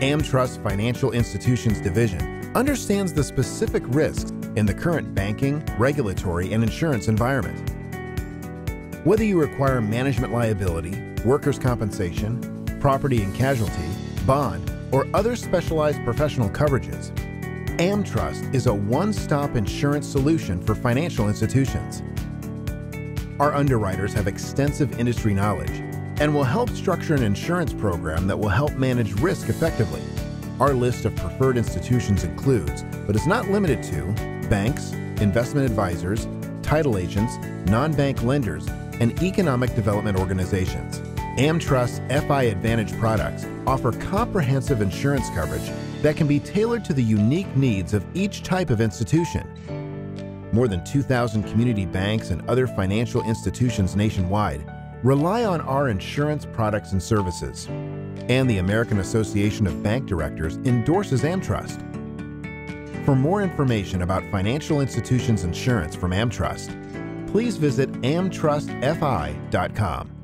AmTrust Financial Institutions Division understands the specific risks in the current banking, regulatory, and insurance environment. Whether you require management liability, workers' compensation, property and casualty, bond, or other specialized professional coverages, AmTrust is a one-stop insurance solution for financial institutions. Our underwriters have extensive industry knowledge and will help structure an insurance program that will help manage risk effectively. Our list of preferred institutions includes, but is not limited to, banks, investment advisors, title agents, non-bank lenders, and economic development organizations. AmTrust FI Advantage products offer comprehensive insurance coverage that can be tailored to the unique needs of each type of institution. More than 2,000 community banks and other financial institutions nationwide rely on our insurance products and services. And the American Association of Bank Directors endorses AmTrust. For more information about financial institutions insurance from AmTrust, please visit amtrustfi.com.